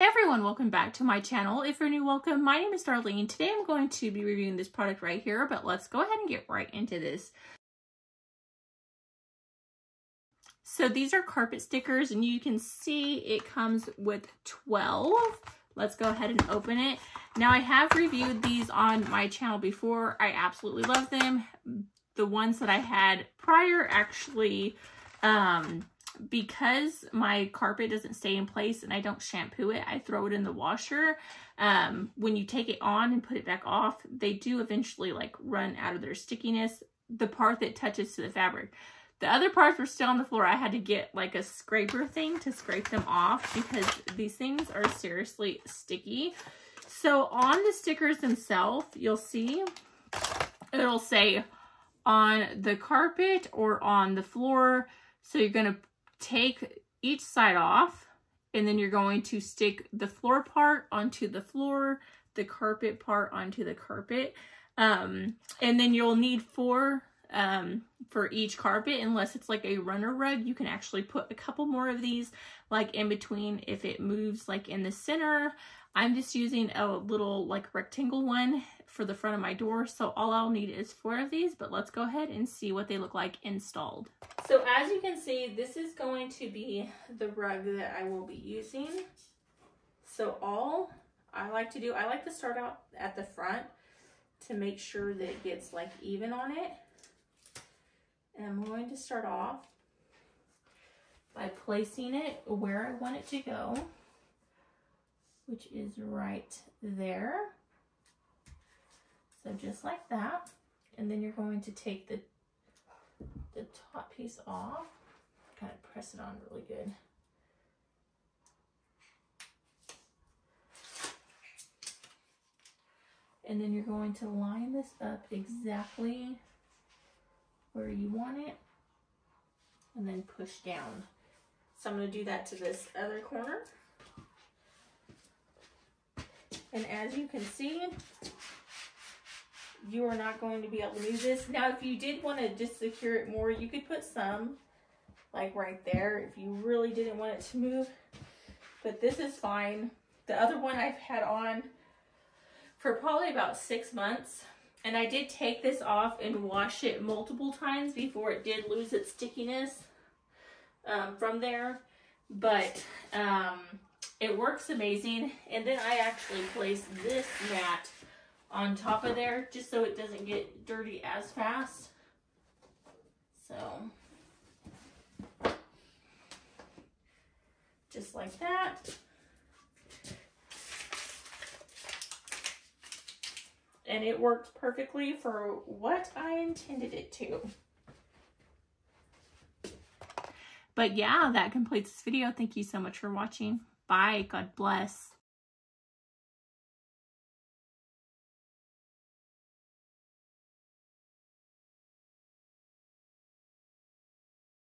everyone, welcome back to my channel. If you're new, welcome. My name is Darlene. Today I'm going to be reviewing this product right here, but let's go ahead and get right into this. So these are carpet stickers and you can see it comes with 12. Let's go ahead and open it. Now I have reviewed these on my channel before. I absolutely love them. The ones that I had prior actually, um, because my carpet doesn't stay in place and I don't shampoo it, I throw it in the washer. Um, when you take it on and put it back off, they do eventually like run out of their stickiness, the part that touches to the fabric. The other parts were still on the floor. I had to get like a scraper thing to scrape them off because these things are seriously sticky. So on the stickers themselves, you'll see it'll say on the carpet or on the floor. So you're going to take each side off and then you're going to stick the floor part onto the floor, the carpet part onto the carpet. Um, and then you'll need four um, for each carpet, unless it's like a runner rug, you can actually put a couple more of these like in between if it moves like in the center. I'm just using a little like rectangle one for the front of my door. So all I'll need is four of these, but let's go ahead and see what they look like installed. So as you can see, this is going to be the rug that I will be using. So all I like to do, I like to start out at the front to make sure that it gets like even on it. And I'm going to start off by placing it where I want it to go, which is right there. So just like that. And then you're going to take the, the top piece off, kind of press it on really good. And then you're going to line this up exactly where you want it and then push down. So I'm going to do that to this other corner. And as you can see, you are not going to be able to move this. Now, if you did want to just secure it more, you could put some like right there if you really didn't want it to move. But this is fine. The other one I've had on for probably about six months. And I did take this off and wash it multiple times before it did lose its stickiness um, from there. But um, it works amazing. And then I actually placed this mat on top of there just so it doesn't get dirty as fast. So, just like that. And it worked perfectly for what I intended it to. But yeah, that completes this video. Thank you so much for watching. Bye. God bless.